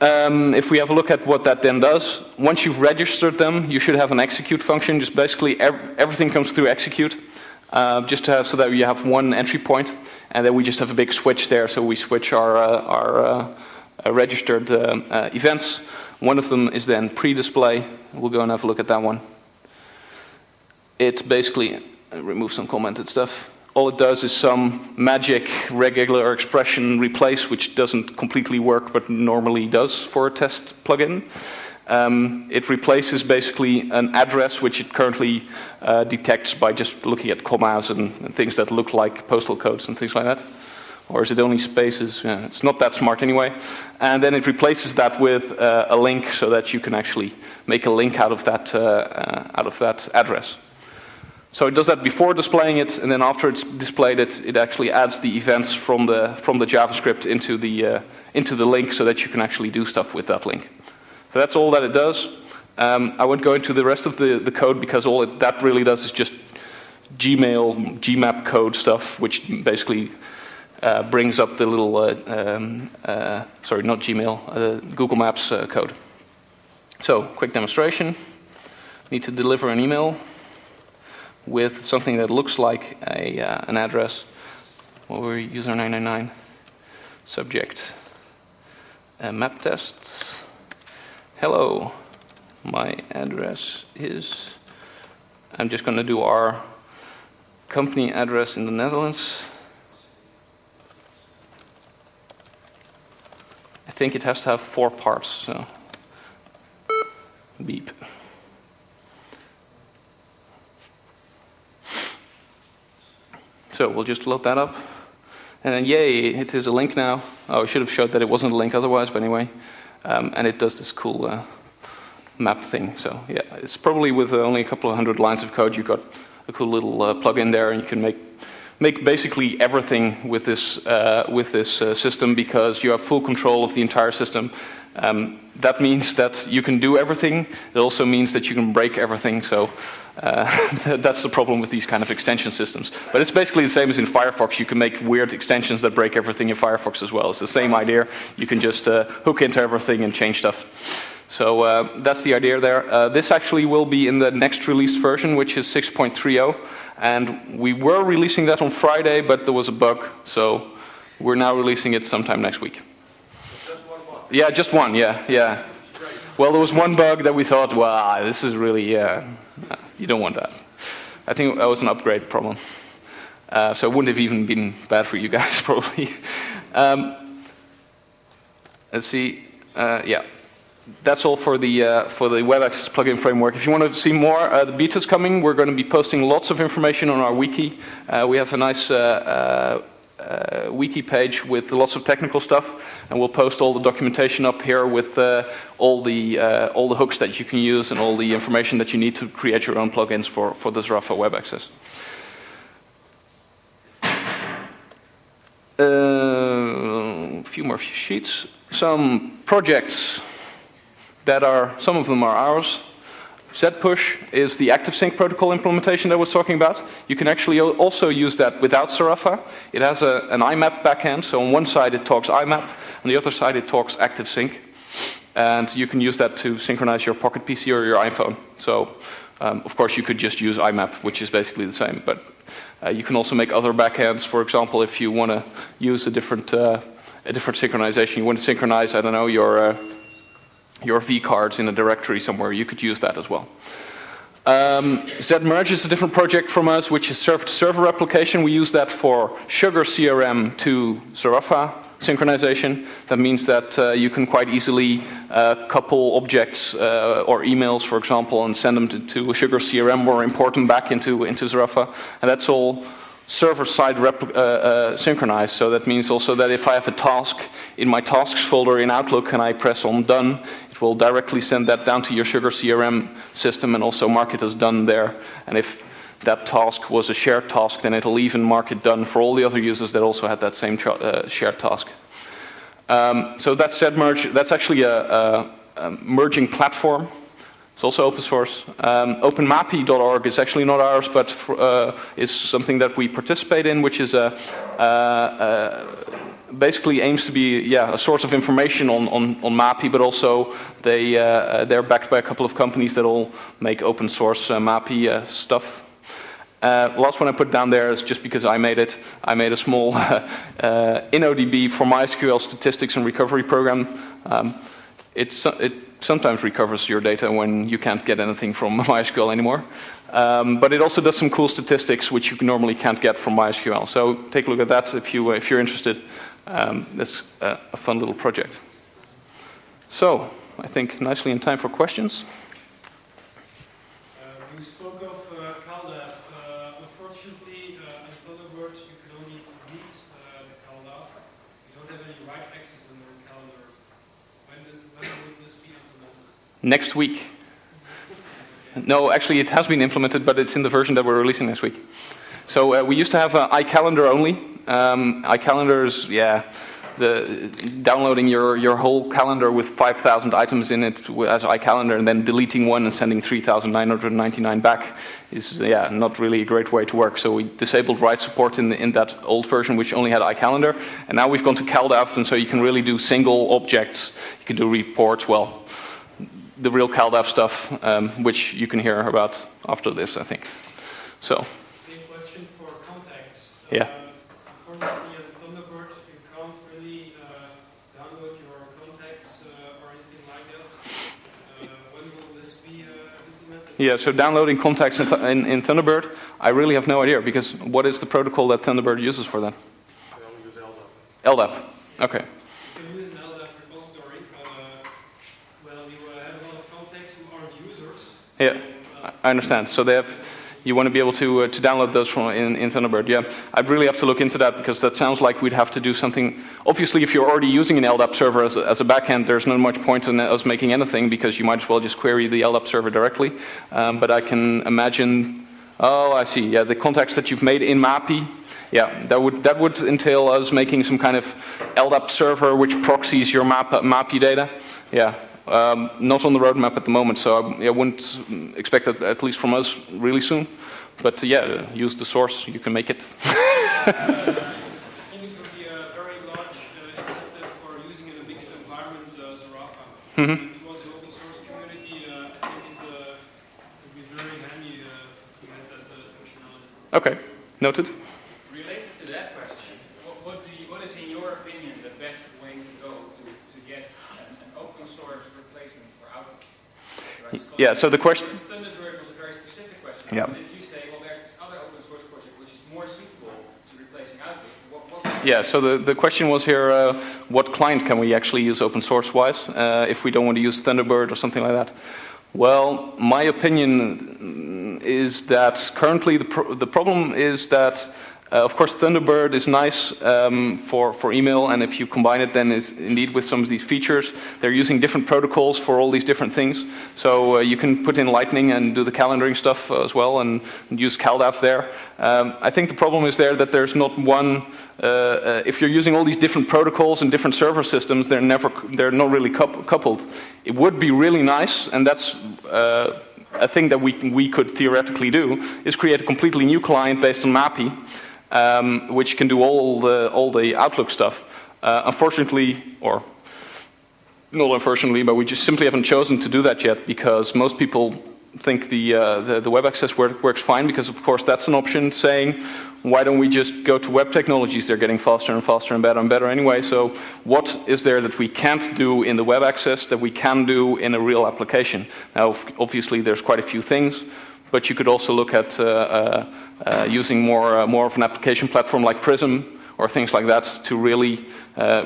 Um, if we have a look at what that then does, once you've registered them, you should have an execute function. Just basically ev everything comes through execute, uh, just have, so that you have one entry point and then we just have a big switch there. So we switch our, uh, our uh, uh, registered events. One of them is then pre-display. We'll go and have a look at that one. It basically removes some commented stuff. All it does is some magic regular expression replace, which doesn't completely work, but normally does for a test plugin. Um, it replaces basically an address which it currently uh, detects by just looking at commas and, and, things that look like postal codes and things like that. Or is it only spaces? Yeah, it's not that smart anyway. And then it replaces that with uh, a link so that you can actually make a link out of that, uh, uh, out of that address. So it does that before displaying it, and then after it's displayed it, it actually adds the events from the, from the JavaScript into the, uh, into the link so that you can actually do stuff with that link. So that's all that it does. Um, I won't go into the rest of the, the code because all it, that really does is just Gmail, Gmap code stuff, which basically uh, brings up the little, uh, um, uh, sorry, not Gmail, uh, Google Maps uh, code. So, quick demonstration. Need to deliver an email with something that looks like a, uh, an address. What were user 999? Subject. map test. Hello. My address is. I'm just going to do our company address in the Netherlands. I think it has to have four parts, so beep. So we'll just load that up. And then yay, it is a link now. Oh, I should have showed that it wasn't a link otherwise, but anyway. Um, and it does this cool uh, map thing. So yeah, it's probably with only a couple of hundred lines of code, you've got a cool little uh, plug-in there, and you can make make basically everything with this uh, with this uh, system because you have full control of the entire system. Um, that means that you can do everything. It also means that you can break everything. So uh, <laughs> that's the problem with these kind of extension systems. But it's basically the same as in Firefox. You can make weird extensions that break everything in Firefox as well. It's the same idea. You can just uh, hook into everything and change stuff. So uh, that's the idea there. Uh, this actually will be in the next released version, which is 6.30. And we were releasing that on Friday, but there was a bug. So we're now releasing it sometime next week. Yeah, just one, yeah, yeah. Well, there was one bug that we thought, wow, this is really, yeah, you don't want that. I think that was an upgrade problem. Uh, so it wouldn't have even been bad for you guys, <laughs> probably. Um, let's see, uh, yeah. That's all for the uh, for the web access plugin framework. If you want to see more, uh, the beta's coming. We're going to be posting lots of information on our wiki. Uh, we have a nice uh, uh, wiki page with lots of technical stuff, and we'll post all the documentation up here with uh, all the uh, all the hooks that you can use and all the information that you need to create your own plugins for for the Zarafa web access. Uh, a few more sheets. Some projects that are some of them are ours. Z-Push is the ActiveSync protocol implementation that I was talking about. You can actually also use that without Zarafa. It has a, an IMAP backend, so on one side it talks IMAP, on the other side it talks ActiveSync. And you can use that to synchronize your Pocket PC or your iPhone. So, um, of course, you could just use IMAP, which is basically the same. But uh, you can also make other backends. For example, if you want to use a different, uh, a different synchronization, you want to synchronize, I don't know, your uh, your vCards in a directory somewhere, you could use that as well. Um, ZMerge is a different project from us, which is server-to-server replication. We use that for Sugar CRM to Zarafa synchronization. That means that uh, you can quite easily uh, couple objects uh, or emails, for example, and send them to, to Sugar CRM or import them back into, into Zarafa. And that's all server-side uh, uh, synchronized. So that means also that if I have a task in my tasks folder in Outlook and I press on done, it will directly send that down to your Sugar CRM system and also mark it as done there. And if that task was a shared task, then it'll even mark it done for all the other users that also had that same uh, shared task. Um, so that's ZMerge. That's actually a, a, a merging platform it's also open source. Um, OpenMAPI.org is actually not ours, but for, uh, is something that we participate in, which is a, uh, uh, basically aims to be yeah, a source of information on, on, on MAPI, but also they, uh, they're backed by a couple of companies that all make open source uh, MAPI uh, stuff. Uh, last one I put down there is just because I made it. I made a small <laughs> uh, InnoDB for MySQL statistics and recovery program. Um, it's, it sometimes recovers your data when you can't get anything from <laughs> MySQL anymore. Um, but it also does some cool statistics which you normally can't get from MySQL. So take a look at that if, you, uh, if you're interested. Um, that's a, a fun little project. So I think nicely in time for questions. Uh you spoke of uh CalDAV. Uh unfortunately uh in other words you can only read uh the CalDAV. You don't have any write access in the calendar. When does this be implemented? Next week. No, actually, it has been implemented, but it's in the version that we're releasing next week. So uh, we used to have uh, iCalendar only. Um, iCalendar is, yeah, the downloading your, your whole calendar with 5,000 items in it as iCalendar and then deleting one and sending 3,999 back is yeah not really a great way to work. So we disabled write support in, the, in that old version which only had iCalendar and now we've gone to CalDAV and so you can really do single objects. You can do reports, well, the real CalDAV stuff um, which you can hear about after this I think. So. Same question for contacts. Yeah. Yeah, so downloading contacts in, in, in, Thunderbird, I really have no idea because what is the protocol that Thunderbird uses for that? We only use LDAP. LDAP, okay. You use an LDAP repository, but well, you uh, have a lot of contacts who aren't users. Yeah, I understand. So they have you want to be able to, uh, to download those from in, in Thunderbird. Yeah, I'd really have to look into that because that sounds like we'd have to do something. Obviously, if you're already using an LDAP server as a, as a backend, there's not much point in us making anything because you might as well just query the LDAP server directly. Um, but I can imagine, oh, I see. Yeah, the contacts that you've made in MAPI, yeah, that would that would entail us making some kind of LDAP server which proxies your map, MAPI data. Yeah, um, not on the roadmap at the moment, so I, I, wouldn't expect that at least from us really soon. But uh, yeah, use the source, you can make it. <laughs> Mm -hmm. It was an open source community. Uh, I think it uh, would be very handy uh, to get that functionality. Okay, noted. Yeah, so the question... Thunderbird was a very specific question. Yeah. If you say, well, there's this other open source project which is more suitable to replacing Outlook, what, what yeah, so the, the question was here, uh, what client can we actually use open source wise uh, if we don't want to use Thunderbird or something like that? Well, my opinion is that currently the, pro the problem is that of course, Thunderbird is nice um, for, for email, and if you combine it then it's indeed with some of these features, they're using different protocols for all these different things. So uh, you can put in Lightning and do the calendaring stuff uh, as well, and, and use CalDAV there. Um, I think the problem is there that there's not one, uh, uh, if you're using all these different protocols and different server systems, they're, never, they're not really coupled. It would be really nice, and that's uh, a thing that we, we could theoretically do, is create a completely new client based on MAPI, um, which can do all the, all the Outlook stuff. Uh, unfortunately, or not unfortunately, but we just simply haven't chosen to do that yet because most people think the, uh, the, the, web access work, works fine because of course that's an option saying why don't we just go to web technologies? They're getting faster and faster and better and better anyway. So what is there that we can't do in the web access that we can do in a real application? Now obviously there's quite a few things but you could also look at uh, uh, uh, using more, more of an application platform like Prism or things like that to really,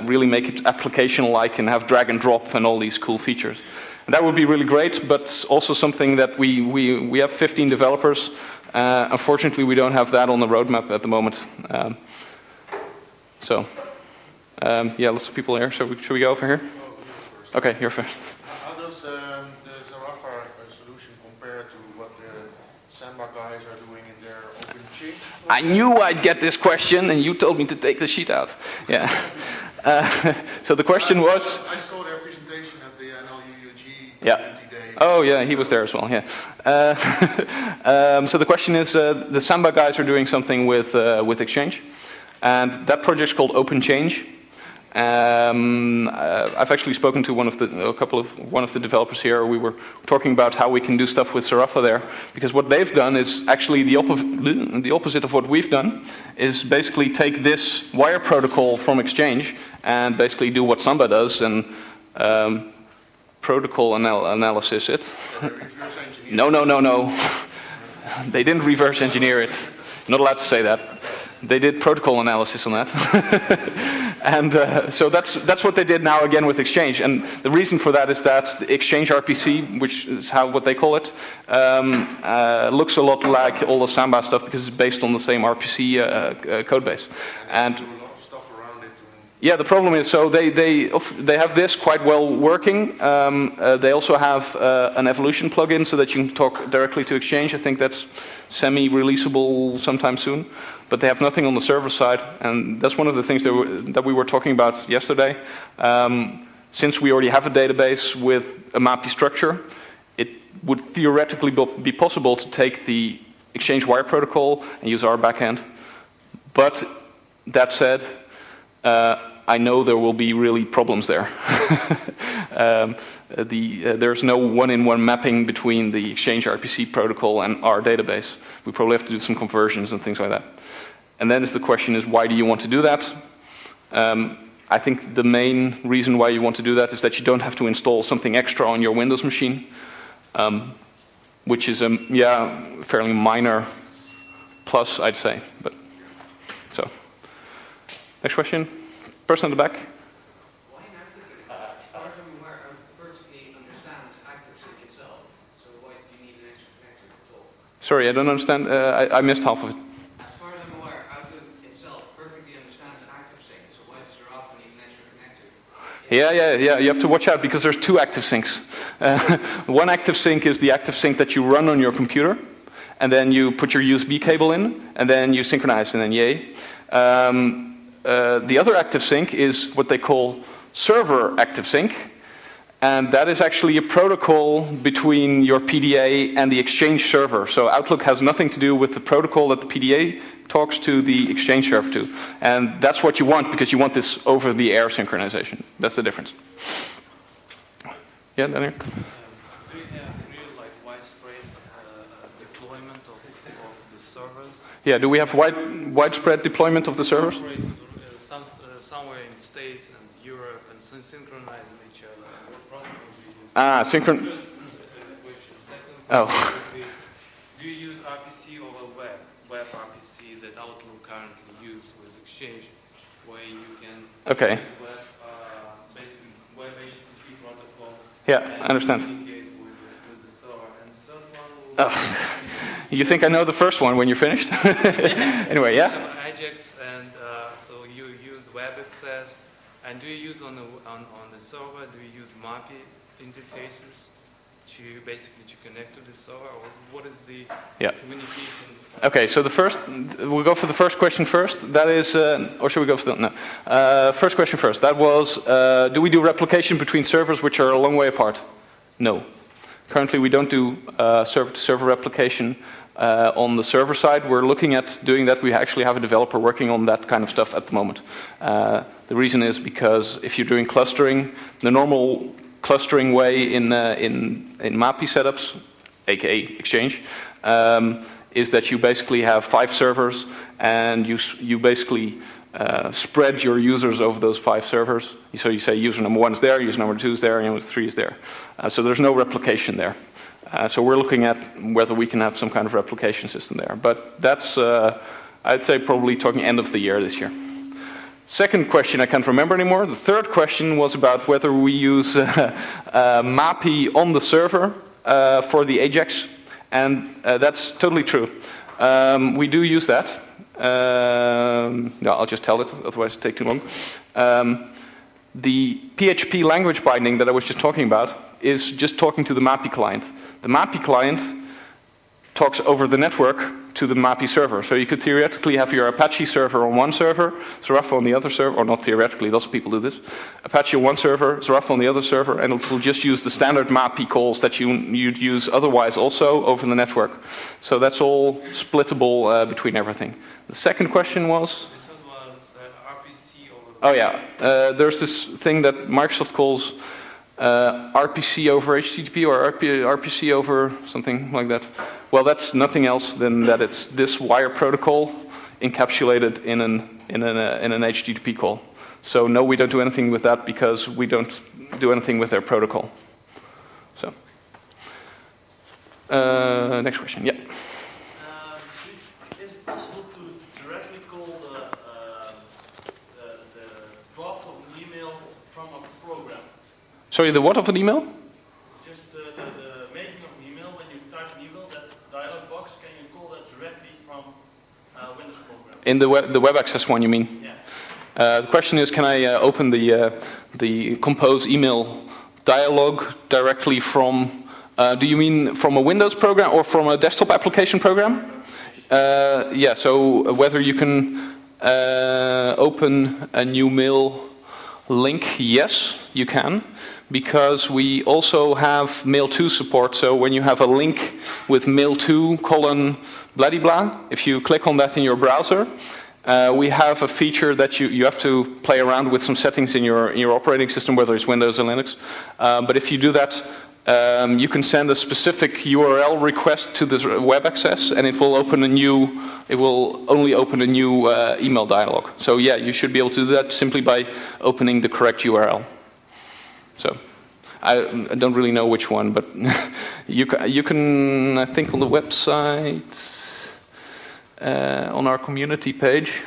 really make it application-like and have drag and drop and all these cool features. And that would be really great, but also something that we, we, we have 15 developers. Unfortunately, we don't have that on the roadmap at the moment. Um, so, um, yeah, lots of people here. So, should we go over here? Okay, you're first. I knew I'd get this question, and you told me to take the sheet out. Yeah. <laughs> Uh, <laughs> so the question was. I saw their presentation at the NLUUG yeah. Oh yeah, he was there as well. Yeah. Uh, <laughs> um, so the question is, uh, the Samba guys are doing something with uh, with Exchange, and that project's called Open Change. Um, uh, I've actually spoken to one of the, a couple of one of the developers here. We were talking about how we can do stuff with Zarafa there, because what they've done is actually the, oppo the opposite of what we've done. Is basically take this wire protocol from Exchange and basically do what Samba does and um, protocol anal analysis it. no, no, no, no. <laughs> they didn't reverse engineer it. Not allowed to say that. They did protocol analysis on that. <laughs> And uh, so that's, that's what they did now again with Exchange. And the reason for that is that the Exchange RPC, which is how what they call it, um, uh, looks a lot like all the Samba stuff because it's based on the same RPC uh, uh, code base. And, Yeah, the problem is so they they they have this quite well working. Um, uh, they also have uh, an evolution plugin so that you can talk directly to Exchange. I think that's semi-releasable sometime soon, but they have nothing on the server side, and that's one of the things that, we, that we were talking about yesterday. Um, since we already have a database with a MAPI structure, it would theoretically be possible to take the Exchange Wire protocol and use our backend. But that said, uh, I know there will be really problems there. <laughs> um, the, uh, there's no one-in-one -one mapping between the Exchange RPC protocol and our database. We probably have to do some conversions and things like that. And then is the question is, why do you want to do that? Um, I think the main reason why you want to do that is that you don't have to install something extra on your Windows machine, um, which is a yeah fairly minor plus, I'd say. But so, next question. Person in the back. Sorry, I don't understand. Uh, I, I, missed half of it. As far as I'm aware, Outlook itself perfectly understands ActiveSync, so why does there often even extra connector? Yeah, yeah, yeah. You have to watch out because there's two active syncs. Uh, <laughs> one active sync is the active sync that you run on your computer, and then you put your USB cable in, and then you synchronize, and then yay. Um, uh, the other active sync is what they call server active sync, and that is actually a protocol between your PDA and the Exchange server. So Outlook has nothing to do with the protocol that the PDA talks to the Exchange server too. And that's what you want because you want this over the air synchronization. That's the difference. Yeah, Daniel? Do you have real widespread uh, deployment of, of the servers? Yeah, do we have wide, widespread deployment of the servers? Uh, some, uh, somewhere in States and Europe and synchronizing each other. Ah, synchron. Oh. Do you use RPC over web, web RPC that Outlook currently uses with Exchange, where you can okay. web, uh, basically web HTTP protocol. Yeah, I understand. With, with the server. And third one oh. <laughs> You think I know the first one when you're finished? <laughs> anyway, yeah. Ajax, and uh, so you use web access. And do you use on the on, on the server? Do you use MAPI interfaces to basically to connect to the server, or what is the yeah. communication? Okay, so the first we'll go for the first question first. That is, uh, or should we go for the no? Uh, first question first. That was, uh, do we do replication between servers which are a long way apart? No. Currently, we don't do uh, server-to-server replication. Uh, on the server side, we're looking at doing that. We actually have a developer working on that kind of stuff at the moment. Uh, the reason is because if you're doing clustering, the normal clustering way in, uh, in, in MAPI setups, aka Exchange, um, is that you basically have five servers and you, you basically uh, spread your users over those five servers. So you say user number one is there, user number two is there, user three is there. Uh, so there's no replication there. Uh, so we're looking at whether we can have some kind of replication system there. But that's, uh, I'd say, probably talking end of the year this year. Second question I can't remember anymore. The third question was about whether we use <laughs> uh, uh MAPI on the server uh, for the Ajax. And uh, that's totally true. Um, we do use that. Um, no, I'll just tell it, otherwise it'll take too long. Um, the PHP language binding that I was just talking about is just talking to the MAPI client. The MAPI client talks over the network to the MAPI server. So you could theoretically have your Apache server on one server, Zarafa on the other server, or not theoretically, lots of people do this. Apache on one server, Zarafa on the other server, and it will just use the standard MAPI calls that you, you'd use otherwise also over the network. So that's all splittable uh, between everything. The second question was? Oh yeah, uh, there's this thing that Microsoft calls uh, RPC over HTTP or RP, RPC over something like that. Well, that's nothing else than that it's this wire protocol encapsulated in an, in an, uh, in an HTTP call. So no, we don't do anything with that because we don't do anything with their protocol. So, uh, next question, yeah. Sorry, the what of an email? Just the, the, the making of an email. When you type an email, that dialog box, can you call that directly from uh, Windows program? In the web, the web access one, you mean? Yeah. Uh, the question is, can I uh, open the uh, the Compose email dialog directly from? Uh, do you mean from a Windows program or from a desktop application program? Uh, yeah. So whether you can uh, open a new mail link, yes, you can because we also have mailto support. So when you have a link with mailto colon blah blah, if you click on that in your browser, uh, we have a feature that you, you have to play around with some settings in your, in your operating system, whether it's Windows or Linux. Uh, but if you do that, um, you can send a specific URL request to this web access, and it will open a new. It will only open a new uh, email dialog. So yeah, you should be able to do that simply by opening the correct URL. So I, I don't really know which one, but <laughs> you, can, you can, I think, on the website, uh, on our community page.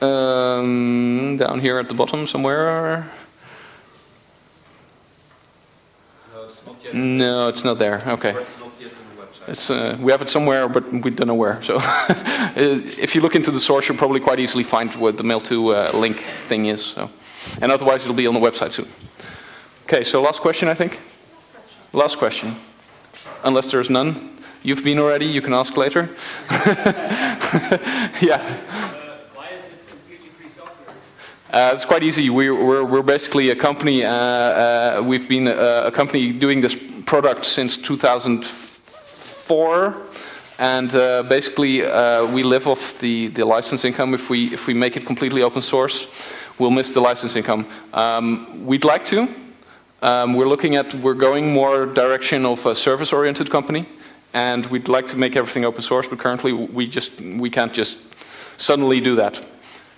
Um, down here at the bottom somewhere. No, it's not. No, it's not there. Okay. It's not yet on the website. It's, uh, we have it somewhere, but we don't know where. So, <laughs> uh, if you look into the source, you'll probably quite easily find what the mailto uh, link thing is. So. And otherwise, it'll be on the website soon. Okay, so last question, I think. Last question. Unless there's none. You've been already, you can ask later. <laughs> yeah. Why is it completely free software? Uh, it's quite easy. We're, we're, we're basically a company. Uh, uh, we've been a, a, company doing this product since 2004, and uh, basically uh, we live off the, the license income. If we if we make it completely open source, we'll miss the license income. Um, we'd like to. Um, we're looking at we're going more direction of a service-oriented company, and we'd like to make everything open source. But currently, we just we can't just suddenly do that.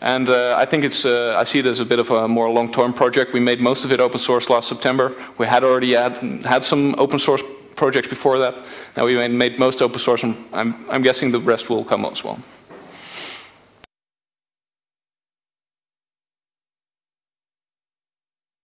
And uh, I think it's, uh, I see it as a bit of a more long-term project. We made most of it open source last September. We had already had, had some open source projects before that. Now we made, most open source, and I'm, I'm guessing the rest will come as well.